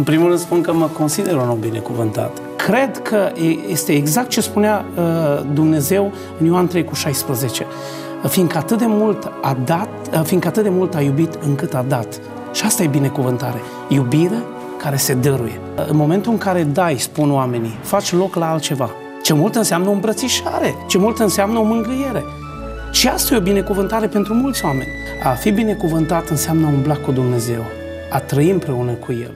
În primul rând spun că mă consider un om binecuvântat. Cred că este exact ce spunea uh, Dumnezeu în Ioan 3 cu 16. Fiindcă atât de mult a dat, uh, fiindcă atât de mult a iubit încât a dat. Și asta e binecuvântare. Iubire care se dăruie. Uh, în momentul în care dai, spun oamenii, faci loc la altceva. Ce mult înseamnă o îmbrățișare, ce mult înseamnă o mângâiere. Și asta e o binecuvântare pentru mulți oameni. A fi binecuvântat înseamnă a umbla cu Dumnezeu, a trăi împreună cu El.